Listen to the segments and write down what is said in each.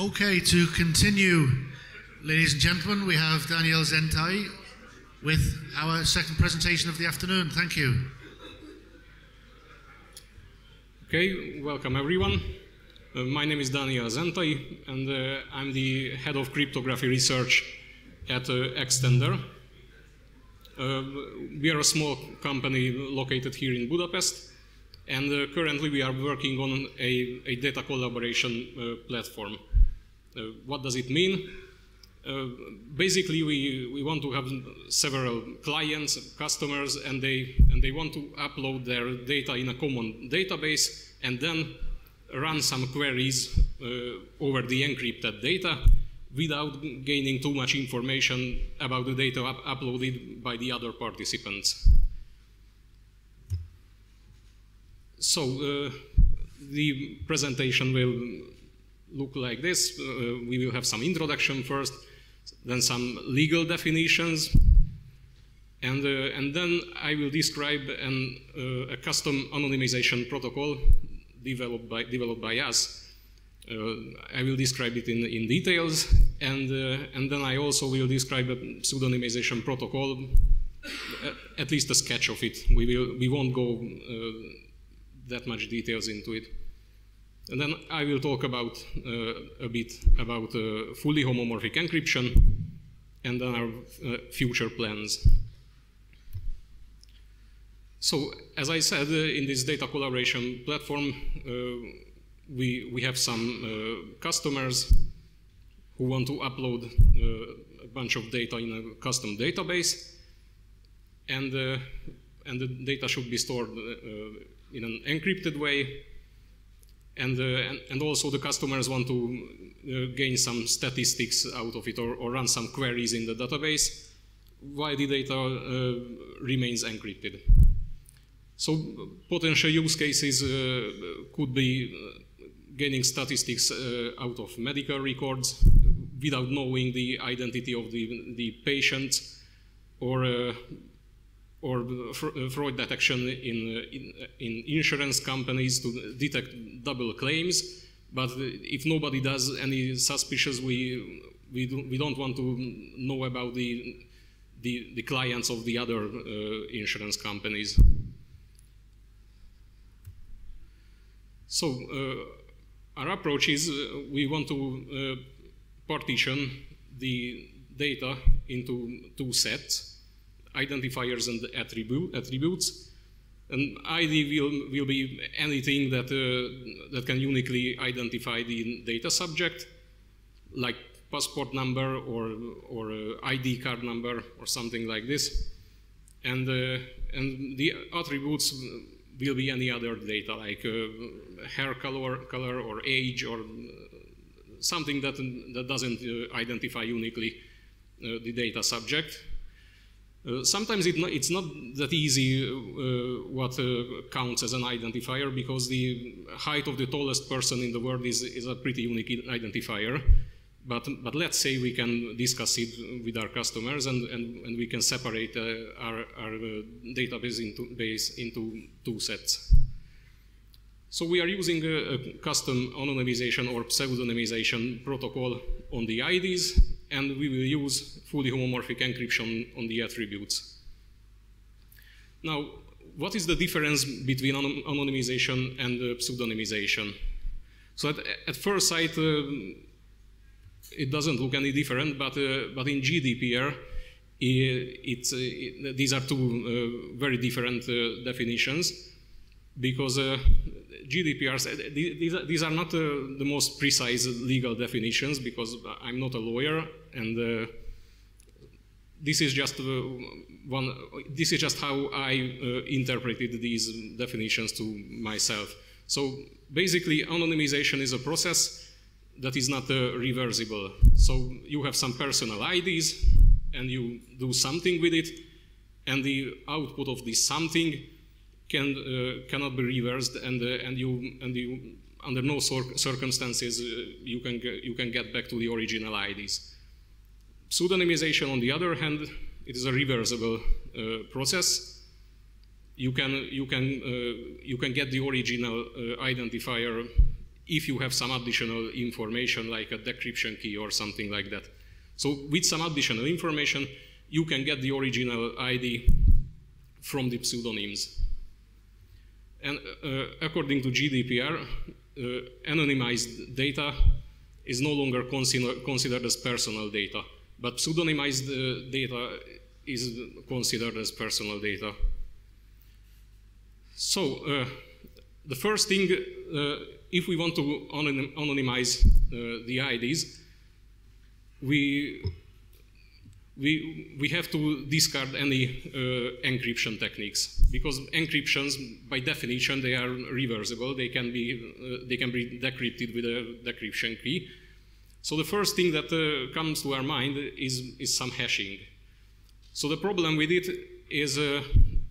Okay, to continue, ladies and gentlemen, we have Daniel Zentai with our second presentation of the afternoon. Thank you. Okay, welcome everyone. Uh, my name is Daniel Zentai, and uh, I'm the head of cryptography research at uh, Xtendr. Uh, we are a small company located here in Budapest, and uh, currently we are working on a, a data collaboration uh, platform. Uh, what does it mean? Uh, basically, we, we want to have several clients, customers, and they, and they want to upload their data in a common database and then run some queries uh, over the encrypted data without gaining too much information about the data up uploaded by the other participants. So uh, the presentation will look like this. Uh, we will have some introduction first, then some legal definitions, and, uh, and then I will describe an, uh, a custom anonymization protocol developed by, developed by us uh, I will describe it in, in details, and, uh, and then I also will describe a pseudonymization protocol, uh, at least a sketch of it. We, will, we won't go that much details into it. And then I will talk about uh, a bit about uh, fully homomorphic encryption and then our uh, future plans. So, as I said, in this data collaboration platform, we, we have some uh, customers who want to upload uh, a bunch of data in a custom database, and, uh, and the data should be stored in an encrypted way, and, uh, and, and, also the customers want to uh, gain some statistics out of it or, or, run some queries in the database while the data uh, remains encrypted. So potential use cases could be gaining statistics out of medical records without knowing the identity of the, the patient or or uh, fraud detection in, in, in, insurance companies to detect double claims. But if nobody does any suspicious, we, we, do, we don't want to know about the, the, the clients of the other uh, insurance companies. So uh, our approach is uh, we want to uh, partition the data into two sets, identifiers and attribute, attributes. And ID will, will be anything that, uh, that can uniquely identify the data subject, like passport number or, or uh, ID card number or something like this. And, uh, and the attributes will be any other data like uh, hair color, color or age or uh, something that, that doesn't uh, identify uniquely the data subject. Uh, sometimes it it's not that easy uh, what uh, counts as an identifier because the height of the tallest person in the world is, is a pretty unique identifier. But, but let's say we can discuss it with our customers and, and, and we can separate uh, our, our uh, database into, base into two sets. So we are using a, a, custom anonymization or pseudonymization protocol on the IDs, and we will use fully homomorphic encryption on the attributes. Now, what is the difference between anonymization and uh, pseudonymization? So at, at first sight, uh, it doesn't look any different, but, uh, but in GDPR, it's, uh, it, these are two uh, very different definitions because GDPR, these are, these are not the most precise legal definitions because I'm not a lawyer and this is just uh, one. This is just how I uh, interpreted these definitions to myself. So basically, anonymization is a process that is not uh, reversible. So you have some personal IDs and you do something with it and the output of this something can, uh, cannot be reversed and, uh, and, you, and you, under no circumstances uh, you, can get, you can get back to the original IDs. Pseudonymization on the other hand, it is a reversible uh, process. You can, you, can, uh, you can get the original identifier if you have some additional information like a decryption key or something like that. So with some additional information, you can get the original ID from the pseudonyms. And uh, according to GDPR, uh, anonymized data is no longer consider considered as personal data, but pseudonymized uh, data is considered as personal data. So uh, the first thing, uh, if we want to anonymize uh, the IDs, we we, we have to discard any uh, encryption techniques because encryptions, by definition, they are reversible. They can be uh, they can be decrypted with a decryption key. So the first thing that uh, comes to our mind is is some hashing. So the problem with it is uh,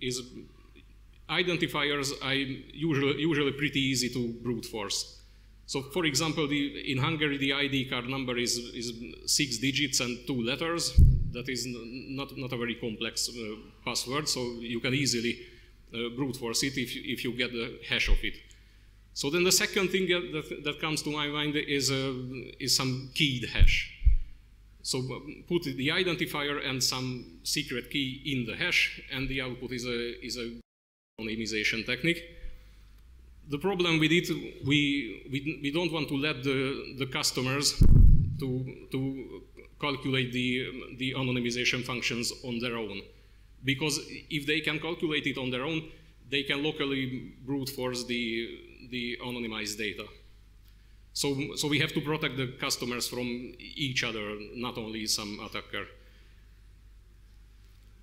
is identifiers are usually usually pretty easy to brute force. So for example, the, in Hungary, the ID card number is, is six digits and two letters. That is not, not a very complex uh, password, so you can easily uh, brute force it if, if you get the hash of it. So then the second thing that, that comes to my mind is, uh, is some keyed hash. So uh, put the identifier and some secret key in the hash, and the output is a, is a anonymization technique the problem with it, we, we, we don't want to let the, the customers to, to calculate the, the anonymization functions on their own. Because if they can calculate it on their own, they can locally brute force the, the anonymized data. So, so we have to protect the customers from each other, not only some attacker.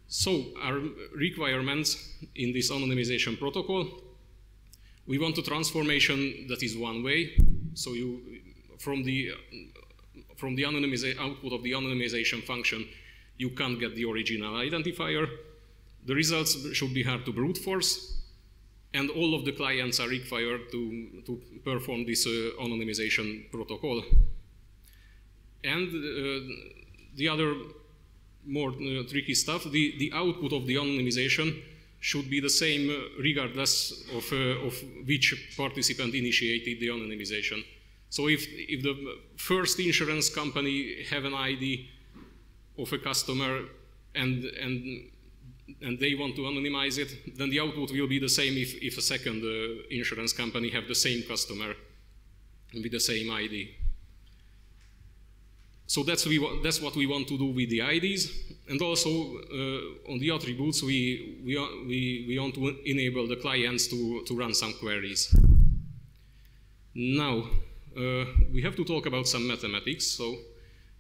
So our requirements in this anonymization protocol we want a transformation that is one way. So you, from the, from the output of the anonymization function, you can't get the original identifier. The results should be hard to brute force, and all of the clients are required to, to perform this uh, anonymization protocol. And uh, the other more uh, tricky stuff, the, the output of the anonymization should be the same regardless of, uh, of which participant initiated the anonymization. So if, if the first insurance company have an ID of a customer and, and, and they want to anonymize it, then the output will be the same if, if a second uh, insurance company have the same customer with the same ID. So that's, we, that's what we want to do with the IDs. And also uh, on the attributes, we, we, we, we want to enable the clients to, to run some queries. Now, uh, we have to talk about some mathematics, so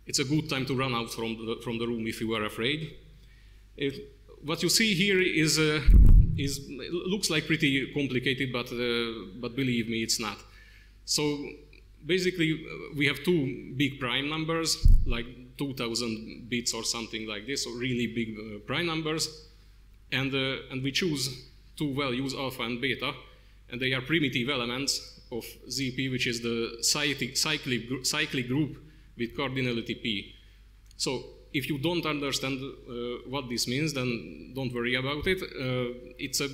it's a good time to run out from the, from the room if you are afraid. It, what you see here is, uh, is looks like pretty complicated, but, uh, but believe me, it's not. So basically, uh, we have two big prime numbers, like 2000 bits or something like this, or really big uh, prime numbers. And, and we choose two values, alpha and beta, and they are primitive elements of ZP, which is the cyclic, cyclic, group with cardinality P. So if you don't understand uh, what this means, then don't worry about it. Uh, it's a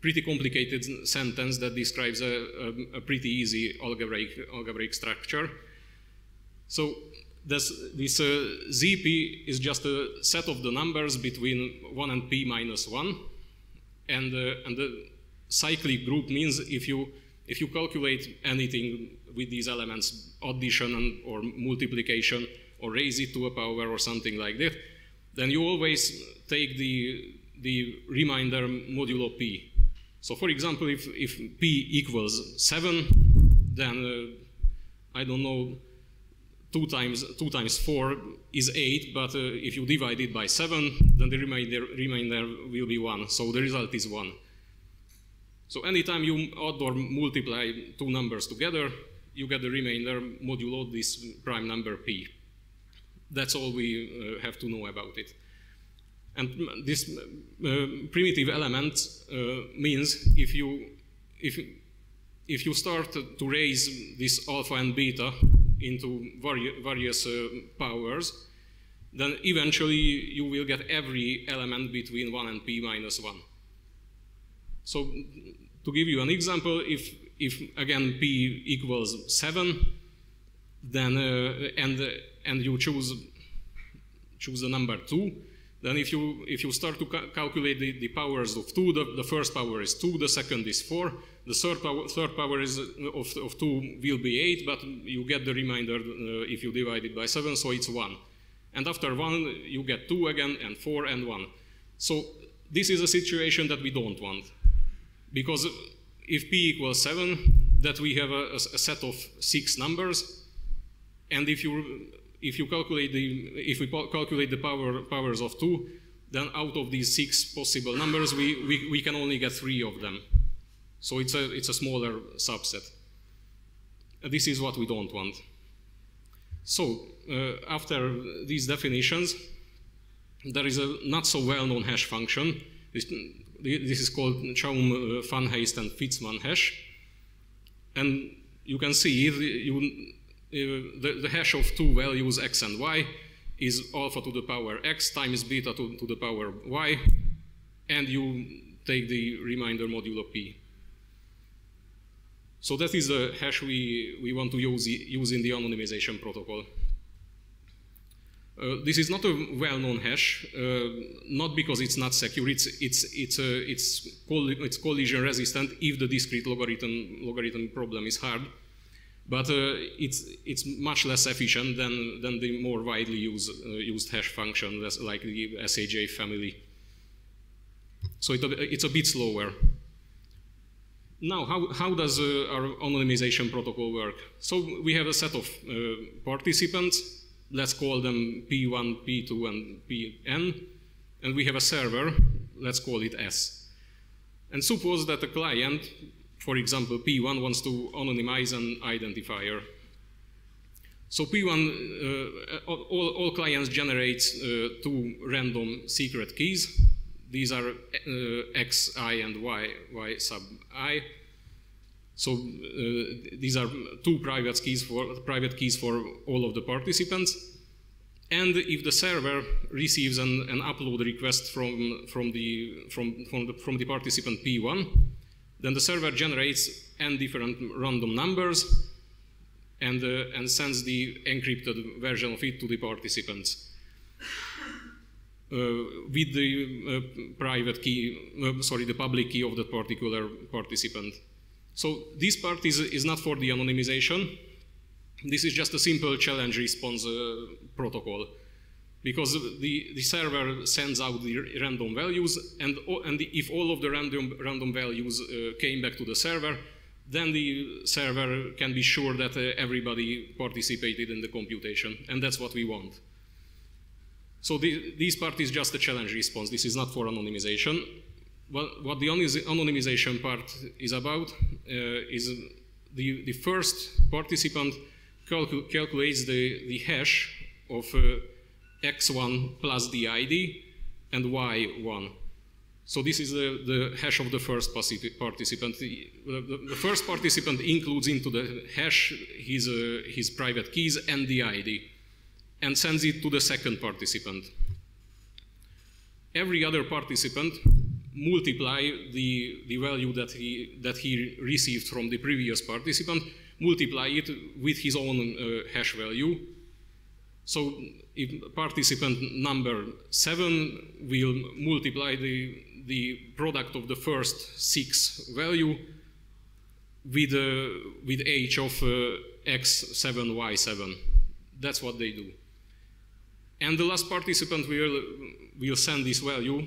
pretty complicated sentence that describes a, a, a pretty easy algebraic, algebraic structure. So this, this uh, ZP is just a set of the numbers between 1 and p minus 1. And, uh, and the cyclic group means if you, if you calculate anything with these elements, addition or multiplication, or raise it to a power or something like that, then you always take the, the remainder modulo p. So for example, if, if p equals 7, then uh, I don't know, 2 times, 2 times 4 is 8, but uh, if you divide it by 7, then the remainder, remainder will be 1. So the result is 1. So anytime you add or multiply two numbers together, you get the remainder modulo this prime number p. That's all we uh, have to know about it. And this uh, primitive element uh, means if you, if, if you start to raise this alpha and beta into vari various uh, powers, then eventually you will get every element between 1 and p minus 1. So to give you an example, if, if again p equals 7, then uh, and and you choose choose the number 2, then if you if you start to ca calculate the, the powers of 2, the, the first power is 2, the second is 4, the third power, third power is of, of 2 will be 8, but you get the remainder uh, if you divide it by 7, so it's 1. And after 1, you get 2 again, and 4, and 1. So this is a situation that we don't want. Because if p equals 7, that we have a, a set of 6 numbers, and if you if you calculate the if we calculate the power powers of 2, then out of these six possible numbers, we, we, we can only get three of them. So it's a, it's a smaller subset. This is what we don't want. So uh, after these definitions, there is a not so well-known hash function. This is called Chaum, uh, Van Heijst, and Pfitzmann hash. And you can see you, uh, the, the, hash of two values x and y is alpha to the power x times beta to, to the power y, and you take the remainder modulo p. So that is the hash we, we want to use, use in the anonymization protocol. Uh, this is not a well-known hash, uh, not because it's not secure. It's it's it's uh, it's, coll it's collision resistant if the discrete logarithm logarithm problem is hard, but uh, it's it's much less efficient than than the more widely used uh, used hash function like the SHA family. So it, it's a bit slower. Now, how, how does our anonymization protocol work? So we have a set of participants. Let's call them P1, P2, and Pn. And we have a server. Let's call it S. And suppose that a client, for example, P1 wants to anonymize an identifier. So P1, uh, all, all, clients generate uh, two random secret keys these are uh, x, i, and y, y sub i. So uh, these are two private keys for private keys for all of the participants. And if the server receives an, an upload request from from the from from the, from the participant P1, then the server generates n different random numbers and uh, and sends the encrypted version of it to the participants. Uh, with the uh, private key, uh, sorry, the public key of that particular participant. So this part is, is not for the anonymization. This is just a simple challenge response protocol because the, the server sends out the random values, and, and the, if all of the random, random values uh, came back to the server, then the server can be sure that uh, everybody participated in the computation, and that's what we want. So the, this part is just a challenge response. This is not for anonymization. What, what the anonymization part is about uh, is the, the first participant calcu calculates the, the hash of uh, x1 plus the ID and y1. So this is the, the hash of the first participant. The, the, the, first participant includes into the hash his, uh, his private keys and the ID and sends it to the second participant. Every other participant multiply the, the value that he, that he received from the previous participant, multiply it with his own uh, hash value. So if participant number 7 will multiply the, the product of the first six value with, uh, with h of uh, x7, y7. That's what they do. And the last participant will, will send this value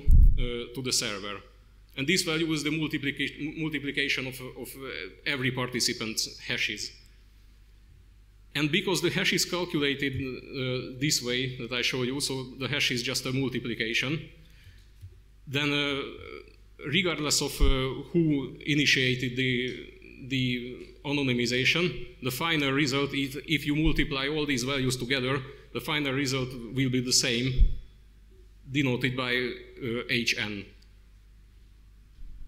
to the server. And this value is the multiplication, multiplication of, of uh, every participant's hashes. And because the hash is calculated uh, this way that I show you, so the hash is just a multiplication, then uh, regardless of uh, who initiated the, the anonymization, the final result is if you multiply all these values together, the final result will be the same, denoted by uh, hn.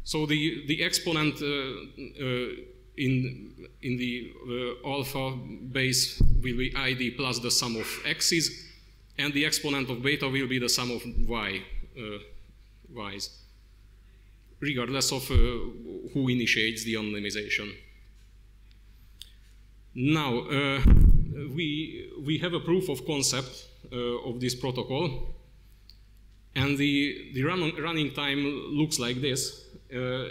So the, the exponent uh, uh, in, in the uh, alpha base will be id plus the sum of x's, and the exponent of beta will be the sum of y, uh, y's, regardless of uh, who initiates the anonymization. Now, uh, we, we have a proof of concept uh, of this protocol, and the, the run, running time looks like this. Uh,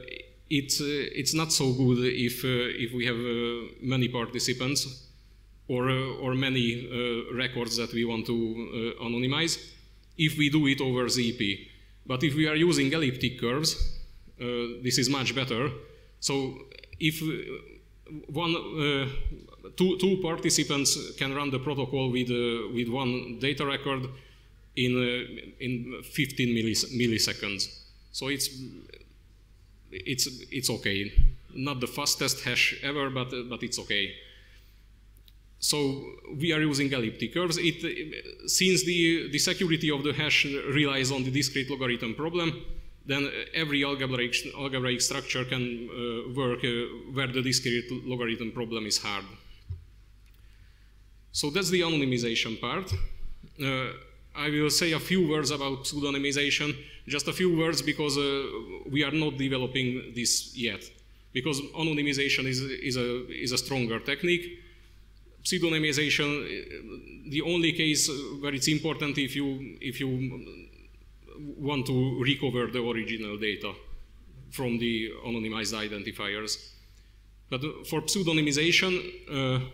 it's, uh, it's not so good if, uh, if we have uh, many participants or, or many records that we want to anonymize, if we do it over ZP. But if we are using elliptic curves, this is much better. So if one, uh, two, two participants can run the protocol with, uh, with one data record in, uh, in 15 millis milliseconds. So it's, it's, it's okay. Not the fastest hash ever, but, but it's okay. So we are using elliptic curves. It, since the, the security of the hash relies on the discrete logarithm problem, then every algebraic, algebraic structure can uh, work uh, where the discrete logarithm problem is hard. So that's the anonymization part. Uh, I will say a few words about pseudonymization, just a few words because uh, we are not developing this yet. Because anonymization is, is, a, is a stronger technique. Pseudonymization, uh, the only case where it's important if you, if you want to recover the original data from the anonymized identifiers. But for pseudonymization, uh,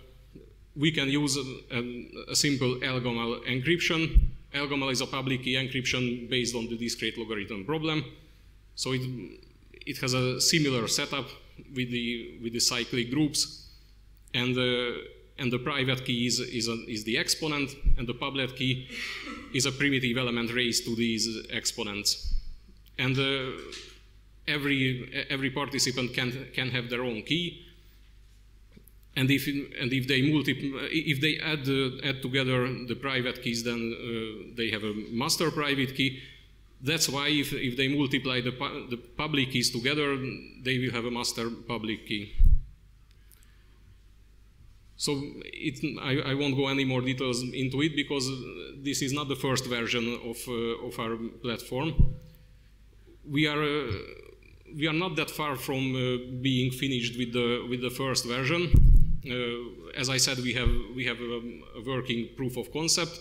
we can use a, a, simple ElGamal encryption. ElGamal is a public key encryption based on the discrete logarithm problem. So it, it has a similar setup with the, with the cyclic groups. And uh, and the private key is, is, a, is, the exponent, and the public key is a primitive element raised to these exponents. And uh, every, every participant can, can have their own key, and if, and if they multiply, if they add, uh, add together the private keys, then uh, they have a master private key. That's why if, if they multiply the, pu the public keys together, they will have a master public key. So it, I, I, won't go any more details into it because this is not the first version of, uh, of our platform. We are, uh, we are not that far from uh, being finished with the, with the first version. Uh, as I said, we have, we have a, a working proof of concept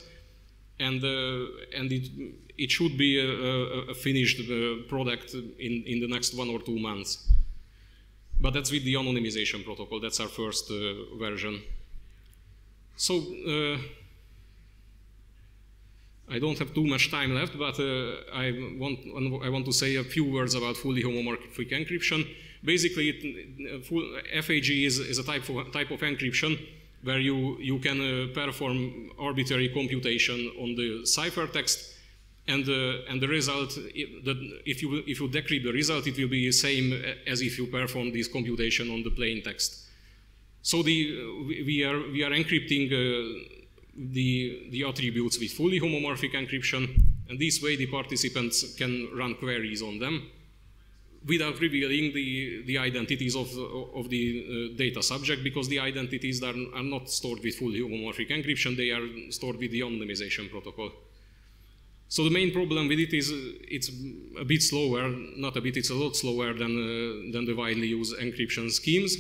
and, uh, and it, it should be a, a finished uh, product in, in the next one or two months. But that's with the anonymization protocol. That's our first version. So I don't have too much time left, but uh, I, want, I want to say a few words about fully homomorphic encryption. Basically, it, full, FHE is, is a type of, type of encryption where you, you can uh, perform arbitrary computation on the ciphertext and the and the result the, if you if you decrypt the result it will be the same as if you perform this computation on the plain text. So the we are we are encrypting uh, the the attributes with fully homomorphic encryption and this way the participants can run queries on them without revealing the, the identities of, of the uh, data subject because the identities are, are not stored with fully homomorphic encryption, they are stored with the anonymization protocol. So the main problem with it is uh, it's a bit slower, not a bit, it's a lot slower than, uh, than the widely used encryption schemes,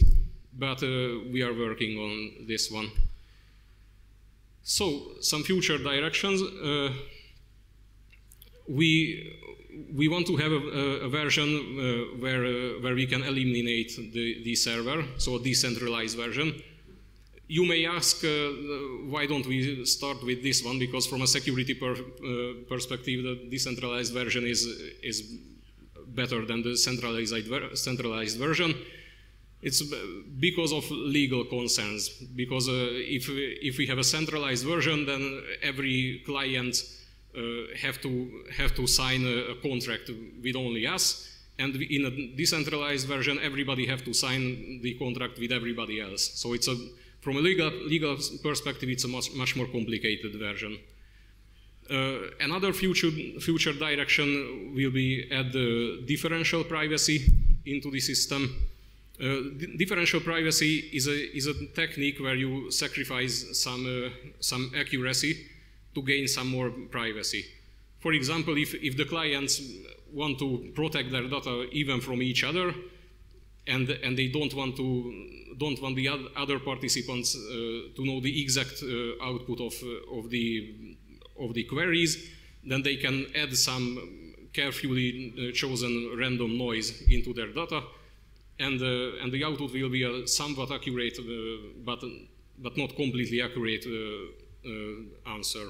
but uh, we are working on this one. So some future directions. Uh, we we want to have a, a version uh, where uh, where we can eliminate the, the server, so a decentralized version you may ask, uh, why don't we start with this one? Because from a security per, uh, perspective, the decentralized version is, is better than the centralized, ver centralized version. It's because of legal concerns. Because uh, if, if we have a centralized version, then every client have, to, have to sign a, a contract with only us. And in a decentralized version, everybody have to sign the contract with everybody else. So it's a from a legal, legal perspective, it's a much, much more complicated version. Uh, another future, future direction will be add the differential privacy into the system. Uh, differential privacy is a, is a technique where you sacrifice some, uh, some accuracy to gain some more privacy. For example, if, if the clients want to protect their data even from each other, and and they don't want to don't want the other participants uh, to know the exact uh, output of uh, of the of the queries, then they can add some carefully uh, chosen random noise into their data, and uh, and the output will be a somewhat accurate, but but not completely accurate answer.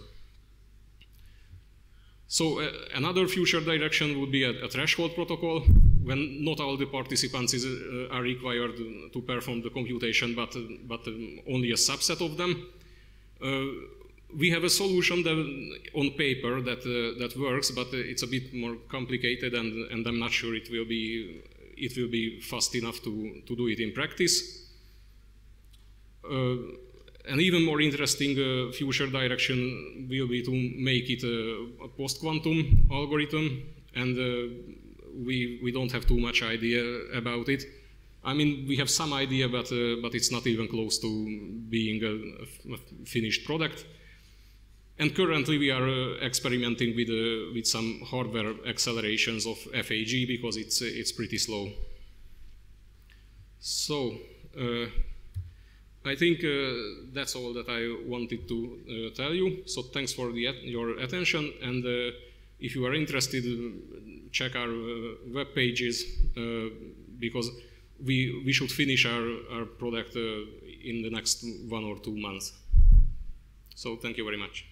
So uh, another future direction would be a, a, threshold protocol when not all the participants is, uh, are required to perform the computation, but, uh, but um, only a subset of them. Uh, we have a solution on paper that, uh, that works, but uh, it's a bit more complicated and, and I'm not sure it will be, it will be fast enough to, to do it in practice an even more interesting uh, future direction will be to make it a, a post-quantum algorithm, and uh, we we don't have too much idea about it. I mean, we have some idea, but uh, but it's not even close to being a, a finished product. And currently, we are uh, experimenting with uh, with some hardware accelerations of FHE because it's uh, it's pretty slow. So. I think uh, that's all that I wanted to uh, tell you. So thanks for the, your attention. And uh, if you are interested, check our web pages because we, we should finish our, our product in the next one or two months. So thank you very much.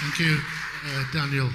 Thank you, uh, Daniel.